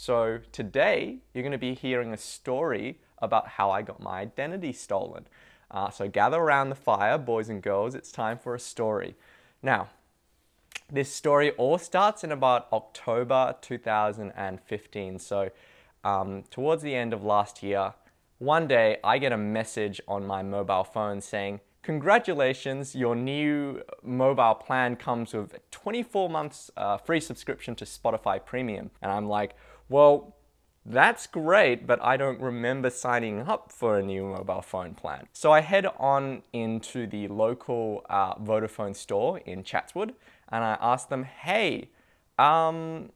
So today you're going to be hearing a story about how I got my identity stolen. Uh, so gather around the fire, boys and girls, it's time for a story. Now, this story all starts in about October 2015. So, um, towards the end of last year, one day I get a message on my mobile phone saying, Congratulations, your new mobile plan comes with 24 months uh, free subscription to Spotify Premium. And I'm like, well, that's great, but I don't remember signing up for a new mobile phone plan. So I head on into the local uh, Vodafone store in Chatswood and I ask them, hey, um,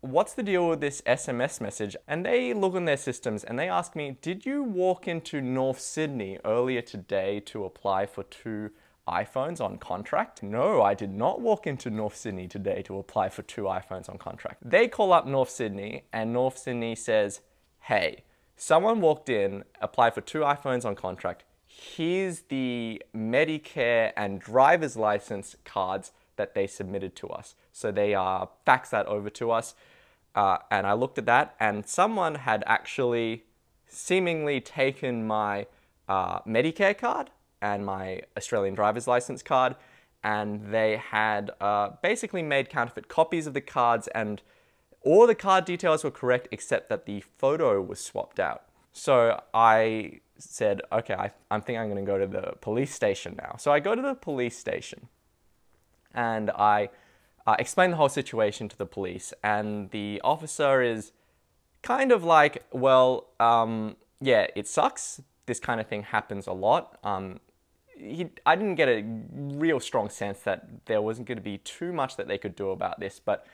what's the deal with this SMS message? And they look in their systems and they ask me, did you walk into North Sydney earlier today to apply for two iPhones on contract? No, I did not walk into North Sydney today to apply for two iPhones on contract. They call up North Sydney and North Sydney says, hey, someone walked in, applied for two iPhones on contract. Here's the Medicare and driver's license cards that they submitted to us. So they uh, faxed that over to us. Uh, and I looked at that, and someone had actually seemingly taken my uh, Medicare card and my Australian driver's license card, and they had uh, basically made counterfeit copies of the cards, and all the card details were correct except that the photo was swapped out. So I said, okay, I, I think I'm going to go to the police station now. So I go to the police station, and I uh, explain the whole situation to the police, and the officer is kind of like, well, um, yeah, it sucks. This kind of thing happens a lot. Um, he, I didn't get a real strong sense that there wasn't going to be too much that they could do about this, but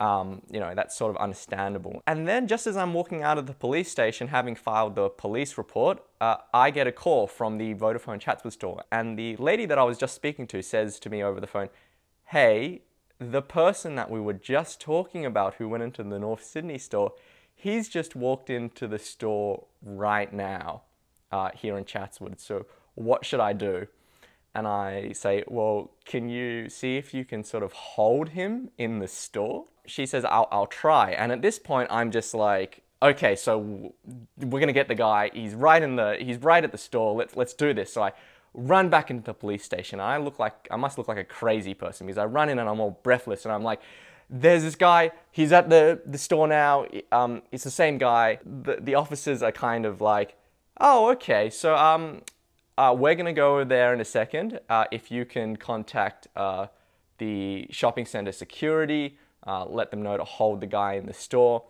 um, you know, that's sort of understandable. And then just as I'm walking out of the police station, having filed the police report, uh, I get a call from the Vodafone Chatswood store. And the lady that I was just speaking to says to me over the phone, hey, the person that we were just talking about who went into the North Sydney store, he's just walked into the store right now uh, here in Chatswood. So what should I do? And I say, well, can you see if you can sort of hold him in the store? She says, I'll, I'll try. And at this point, I'm just like, okay, so we're gonna get the guy. He's right in the, he's right at the store. Let's let's do this. So I run back into the police station. I look like I must look like a crazy person because I run in and I'm all breathless and I'm like, there's this guy. He's at the the store now. Um, it's the same guy. The the officers are kind of like, oh, okay. So um, uh, we're going to go there in a second. Uh, if you can contact uh, the shopping center security, uh, let them know to hold the guy in the store,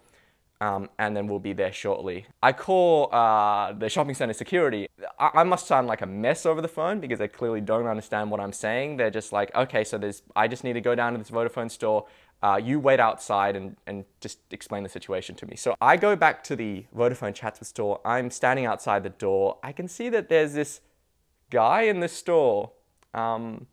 um, and then we'll be there shortly. I call uh, the shopping center security. I-, I, must sound like a mess over the phone because they clearly don't understand what I'm saying. They're just like, okay, so there's, I just need to go down to this Vodafone store. Uh, you wait outside and, and just explain the situation to me. So I go back to the Vodafone Chatswood store. I'm standing outside the door. I can see that there's this guy in the store, um,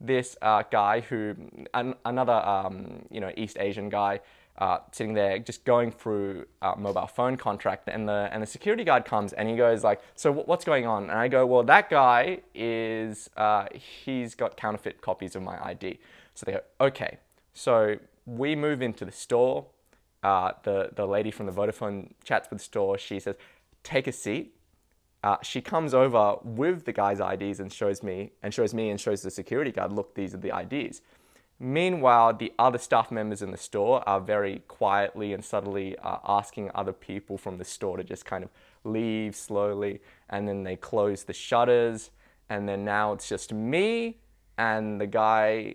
this uh, guy who, an, another um, you know East Asian guy, uh, sitting there just going through a mobile phone contract, and the and the security guard comes and he goes like, "So what's going on?" And I go, "Well, that guy is uh, he's got counterfeit copies of my ID." So they go, "Okay." So we move into the store. Uh, the the lady from the Vodafone Chatswood the store. She says, "Take a seat." Uh, she comes over with the guy's IDs and shows me and shows me and shows the security guard, look, these are the IDs. Meanwhile, the other staff members in the store are very quietly and subtly uh, asking other people from the store to just kind of leave slowly, and then they close the shutters, and then now it's just me and the guy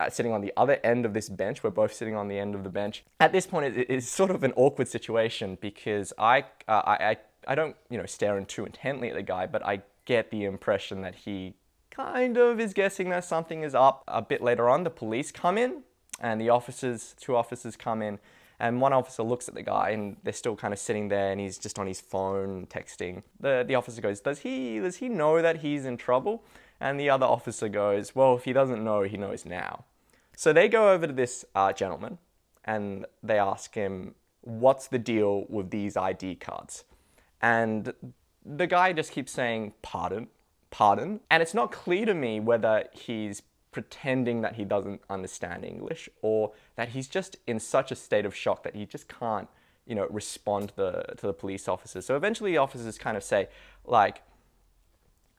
uh, sitting on the other end of this bench. We're both sitting on the end of the bench. At this point, it is sort of an awkward situation because I, uh, I, I I don't, you know, stare in too intently at the guy, but I get the impression that he kind of is guessing that something is up. A bit later on, the police come in, and the officers, two officers come in, and one officer looks at the guy, and they're still kind of sitting there, and he's just on his phone texting. The the officer goes, "Does he does he know that he's in trouble?" And the other officer goes, "Well, if he doesn't know, he knows now." So they go over to this uh, gentleman, and they ask him, "What's the deal with these ID cards?" And the guy just keeps saying, pardon, pardon. And it's not clear to me whether he's pretending that he doesn't understand English or that he's just in such a state of shock that he just can't you know, respond to the, to the police officers. So eventually the officers kind of say, like,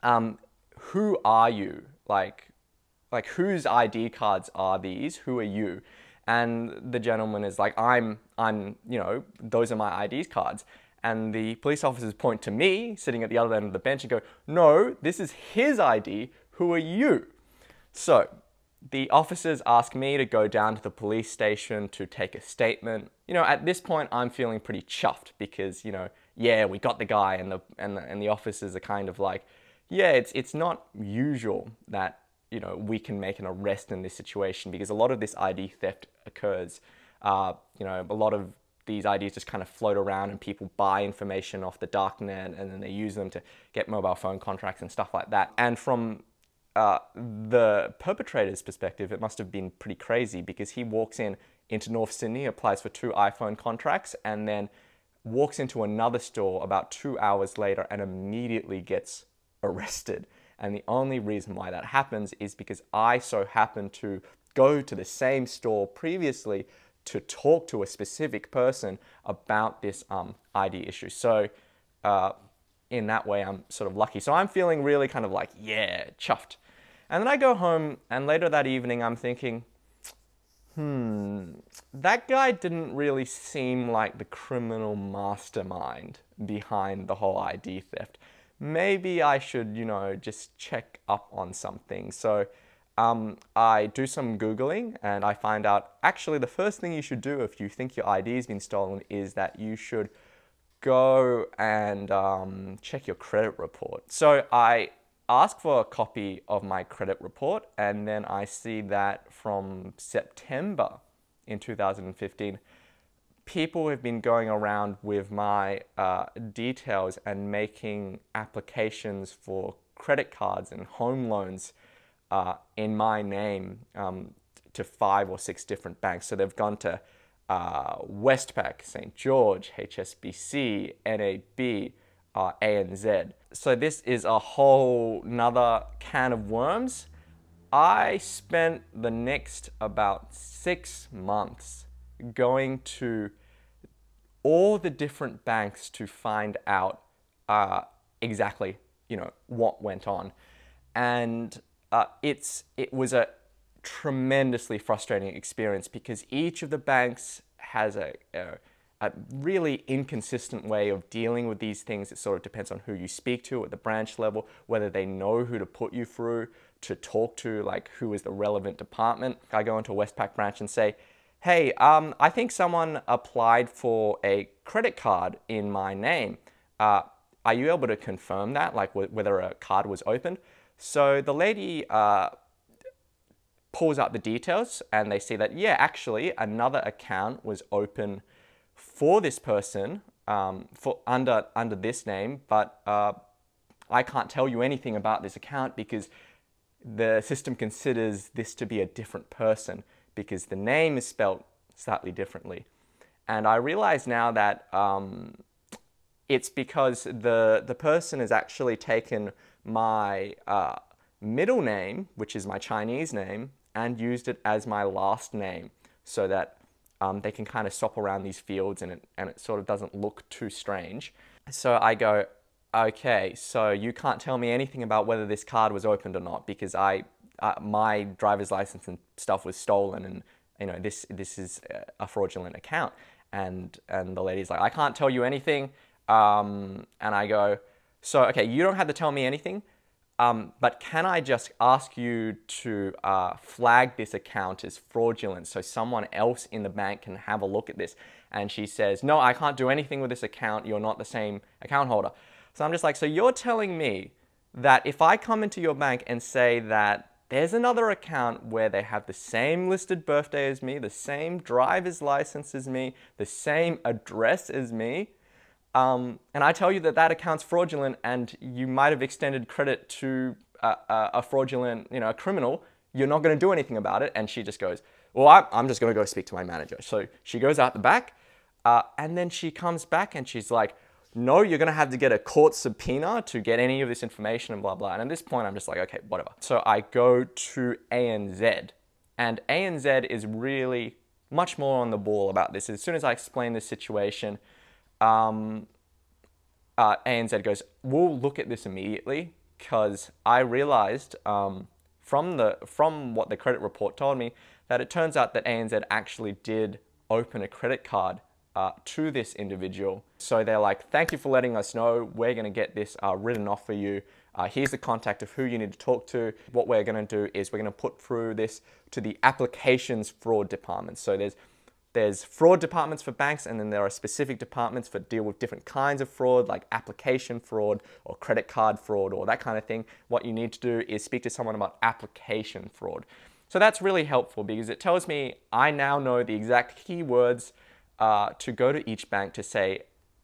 um, who are you? Like, like whose ID cards are these? Who are you? And the gentleman is like, I'm, I'm, you know, those are my ID cards. And the police officers point to me, sitting at the other end of the bench, and go, no, this is his ID. Who are you? So the officers ask me to go down to the police station to take a statement. You know, at this point, I'm feeling pretty chuffed because, you know, yeah, we got the guy, and the and the, and the officers are kind of like, yeah, it's it's not usual that you know we can make an arrest in this situation because a lot of this ID theft occurs. Uh, you know, a lot of these ideas just kind of float around and people buy information off the darknet and then they use them to get mobile phone contracts and stuff like that. And from uh, the perpetrator's perspective, it must have been pretty crazy because he walks in into North Sydney, applies for two iPhone contracts, and then walks into another store about two hours later and immediately gets arrested. And the only reason why that happens is because I so happen to go to the same store previously to talk to a specific person about this um, ID issue. So, uh, in that way, I'm sort of lucky. So, I'm feeling really kind of like, yeah, chuffed. And then I go home, and later that evening, I'm thinking, hmm, that guy didn't really seem like the criminal mastermind behind the whole ID theft. Maybe I should, you know, just check up on something. So um, I do some Googling and I find out actually the first thing you should do if you think your ID has been stolen is that you should go and um, check your credit report. So I ask for a copy of my credit report, and then I see that from September in 2015, people have been going around with my uh, details and making applications for credit cards and home loans uh, in my name um, to five or six different banks. So they've gone to uh, Westpac, St. George, HSBC, NAB, uh, ANZ. So this is a whole nother can of worms. I spent the next about six months going to all the different banks to find out uh, exactly, you know, what went on, and uh, it's it was a tremendously frustrating experience because each of the banks has a, a a really inconsistent way of dealing with these things. It sort of depends on who you speak to at the branch level, whether they know who to put you through to talk to, like who is the relevant department. I go into a Westpac branch and say, hey, um, I think someone applied for a credit card in my name. Uh, are you able to confirm that, like whether a card was opened? So the lady uh, pulls up the details and they see that, yeah, actually another account was open for this person um, for under under this name, but uh, I can't tell you anything about this account because the system considers this to be a different person because the name is spelt slightly differently. And I realize now that um, it's because the the person has actually taken my uh, middle name, which is my Chinese name, and used it as my last name, so that um, they can kind of swap around these fields and it, and it sort of doesn't look too strange. So I go, okay, so you can't tell me anything about whether this card was opened or not because I, uh, my driver's license and stuff was stolen and you know this this is a fraudulent account and and the lady's like I can't tell you anything um, and I go so okay you don't have to tell me anything um, but can I just ask you to uh, flag this account as fraudulent so someone else in the bank can have a look at this? And she says, no, I can't do anything with this account. You're not the same account holder. So I'm just like, so you're telling me that if I come into your bank and say that there's another account where they have the same listed birthday as me, the same driver's license as me, the same address as me, um, and I tell you that that account's fraudulent and you might have extended credit to a, a, fraudulent, you know, a criminal, you're not going to do anything about it. And she just goes, well, I'm, just going to go speak to my manager. So she goes out the back uh, and then she comes back and she's like, no, you're going to have to get a court subpoena to get any of this information and blah, blah. And at this point, I'm just like, okay, whatever. So I go to ANZ and ANZ is really much more on the ball about this. As soon as I explain the situation, um, uh, ANZ goes, "We'll look at this immediately," because I realized um, from the from what the credit report told me that it turns out that ANZ actually did open a credit card uh, to this individual. So they're like, "Thank you for letting us know. We're going to get this uh, written off for you." Uh, here's the contact of who you need to talk to. What we're going to do is we're going to put through this to the applications fraud department. So there's there's fraud departments for banks, and then there are specific departments for deal with different kinds of fraud, like application fraud or credit card fraud or that kind of thing. What you need to do is speak to someone about application fraud. So that's really helpful because it tells me I now know the exact keywords uh, to go to each bank to say,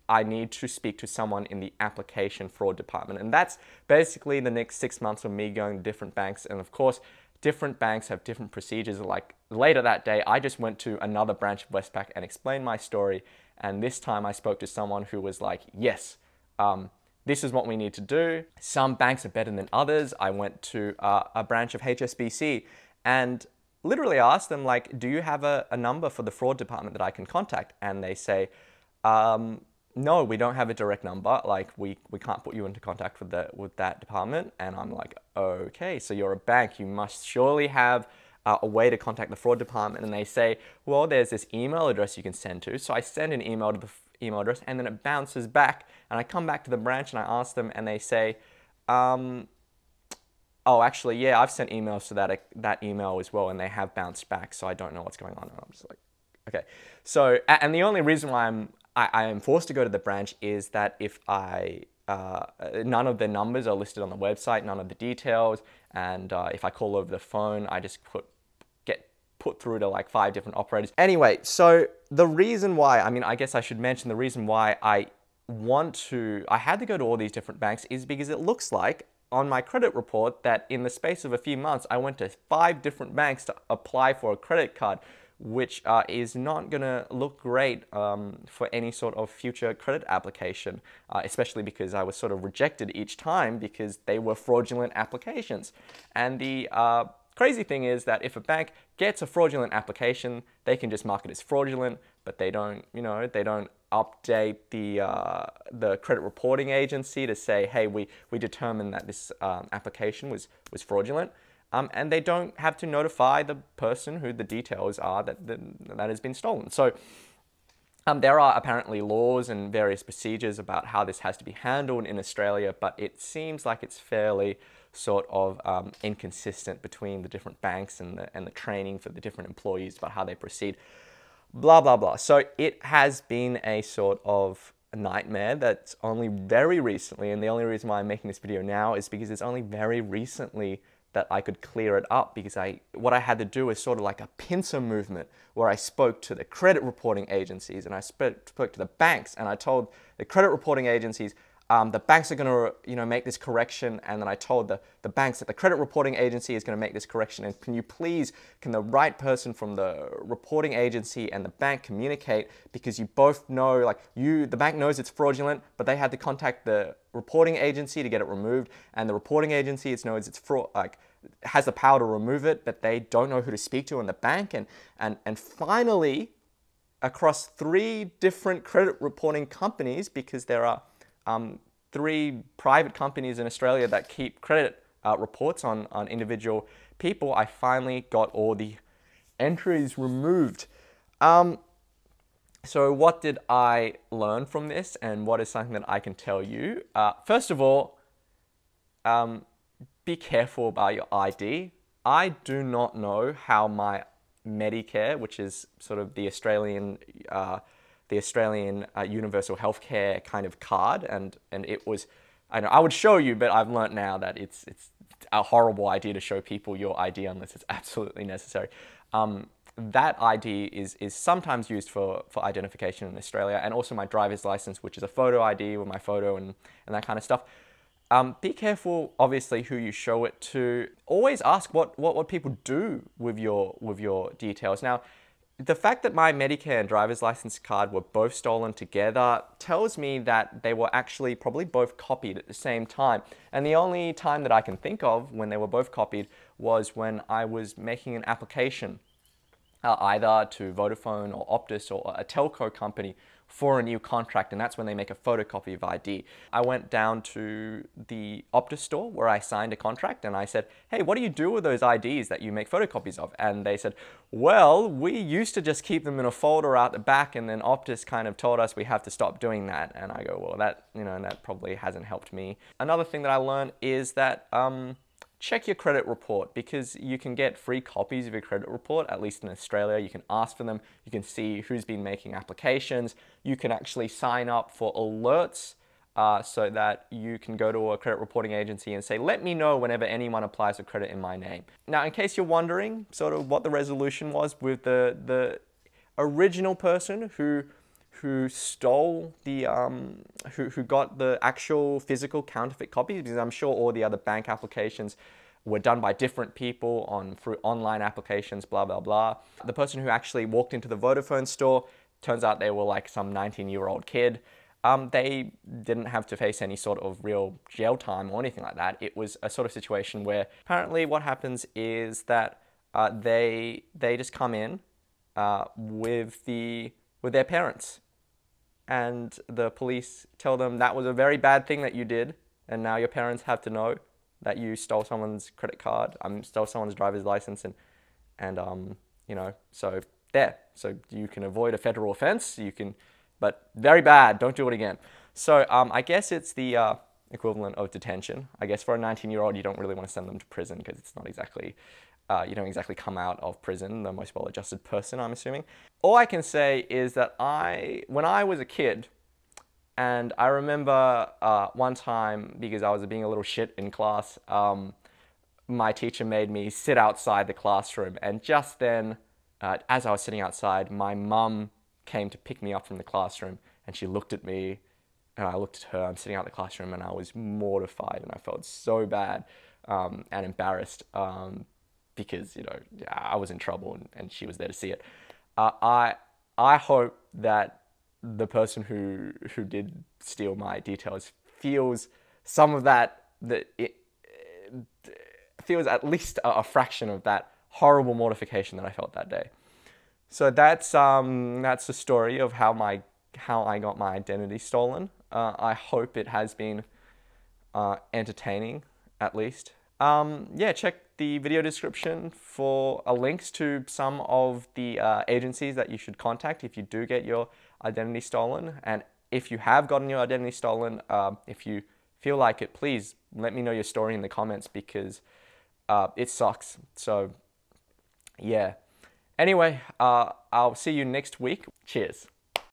I need to speak to someone in the application fraud department. And that's basically the next six months of me going to different banks. And of course, different banks have different procedures. Like later that day, I just went to another branch of Westpac and explained my story. And this time I spoke to someone who was like, yes, um, this is what we need to do. Some banks are better than others. I went to uh, a branch of HSBC and literally asked them like, do you have a, a number for the fraud department that I can contact? And they say, um, no, we don't have a direct number. Like we, we can't put you into contact with the with that department. And I'm like, okay, so you're a bank. You must surely have uh, a way to contact the fraud department. And they say, well, there's this email address you can send to. So I send an email to the email address, and then it bounces back. And I come back to the branch and I ask them, and they say, um, oh, actually, yeah, I've sent emails to that that email as well, and they have bounced back. So I don't know what's going on. And I'm just like, okay. So and the only reason why I'm I, I am forced to go to the branch is that if I uh, none of the numbers are listed on the website, none of the details, and uh, if I call over the phone, I just put get put through to like five different operators. Anyway, so the reason why, I mean, I guess I should mention the reason why I want to, I had to go to all these different banks is because it looks like on my credit report that in the space of a few months, I went to five different banks to apply for a credit card which uh, is not going to look great um, for any sort of future credit application, uh, especially because I was sort of rejected each time because they were fraudulent applications. And the uh, crazy thing is that if a bank gets a fraudulent application, they can just mark it as fraudulent, but they don't, you know, they don't update the uh, the credit reporting agency to say, hey, we we determined that this um, application was was fraudulent. Um, and they don't have to notify the person who the details are that, that, has been stolen. So um, there are apparently laws and various procedures about how this has to be handled in Australia, but it seems like it's fairly sort of um, inconsistent between the different banks and the, and the training for the different employees about how they proceed. Blah, blah, blah. So it has been a sort of a nightmare that's only very recently, and the only reason why I'm making this video now is because it's only very recently that I could clear it up because I what I had to do is sort of like a pincer movement where I spoke to the credit reporting agencies and I spoke, spoke to the banks and I told the credit reporting agencies um, the banks are going to you know make this correction and then I told the, the banks that the credit reporting agency is going to make this correction. And can you please can the right person from the reporting agency and the bank communicate? Because you both know like you the bank knows it's fraudulent but they had to contact the reporting agency to get it removed. And the reporting agency it knows it's fraud like has the power to remove it but they don't know who to speak to in the bank. And and and finally across three different credit reporting companies because there are um, three private companies in Australia that keep credit uh, reports on, on individual people, I finally got all the entries removed. Um, so, what did I learn from this, and what is something that I can tell you? Uh, first of all, um, be careful about your ID. I do not know how my Medicare, which is sort of the Australian uh, the Australian uh, Universal Healthcare kind of card, and and it was, I know I would show you, but I've learnt now that it's it's a horrible idea to show people your ID unless it's absolutely necessary. Um, that ID is, is sometimes used for, for identification in Australia, and also my driver's license, which is a photo ID with my photo and, and that kind of stuff. Um, be careful, obviously, who you show it to. Always ask what, what, what people do with your, with your details. Now, the fact that my Medicare and driver's license card were both stolen together tells me that they were actually probably both copied at the same time. And the only time that I can think of when they were both copied was when I was making an application uh, either to Vodafone or Optus or a telco company for a new contract, and that's when they make a photocopy of ID. I went down to the Optus store where I signed a contract and I said, Hey, what do you do with those IDs that you make photocopies of? And they said, Well, we used to just keep them in a folder out the back, and then Optus kind of told us we have to stop doing that. And I go, Well, that, you know, and that probably hasn't helped me. Another thing that I learned is that, um, check your credit report because you can get free copies of your credit report, at least in Australia. You can ask for them, you can see who's been making applications, you can actually sign up for alerts. Uh, so that you can go to a credit reporting agency and say, let me know whenever anyone applies for credit in my name. Now, in case you're wondering sort of what the resolution was with the, the original person who who stole the um, who, who got the actual physical counterfeit copies because I'm sure all the other bank applications were done by different people on through online applications, blah blah blah. The person who actually walked into the Vodafone store turns out they were like some 19 year old kid. Um, they didn't have to face any sort of real jail time or anything like that. It was a sort of situation where apparently what happens is that uh, they they just come in uh, with the with their parents and the police tell them that was a very bad thing that you did, and now your parents have to know that you stole someone's credit card, um, stole someone's driver's license, and and um, you know, so there, so you can avoid a federal offense. You can, but very bad. Don't do it again. So um, I guess it's the uh, equivalent of detention. I guess for a 19-year-old, you don't really want to send them to prison because it's not exactly uh, you don't exactly come out of prison, the most well-adjusted person, I'm assuming. All I can say is that I, when I was a kid, and I remember uh, one time, because I was being a little shit in class, um, my teacher made me sit outside the classroom. And just then, uh, as I was sitting outside, my mum came to pick me up from the classroom and she looked at me and I looked at her. I'm sitting out the classroom and I was mortified and I felt so bad um, and embarrassed um, because you know I was in trouble and, and she was there to see it. Uh, I I hope that the person who who did steal my details feels some of that that it, feels at least a, a, fraction of that horrible mortification that I felt that day. So that's um that's the story of how my how I got my identity stolen. Uh, I hope it has been uh, entertaining at least. Um, yeah, check the video description for uh, links to some of the uh, agencies that you should contact if you do get your identity stolen. And if you have gotten your identity stolen, uh, if you feel like it, please let me know your story in the comments because uh, it sucks. So, yeah. Anyway, uh, I'll see you next week. Cheers.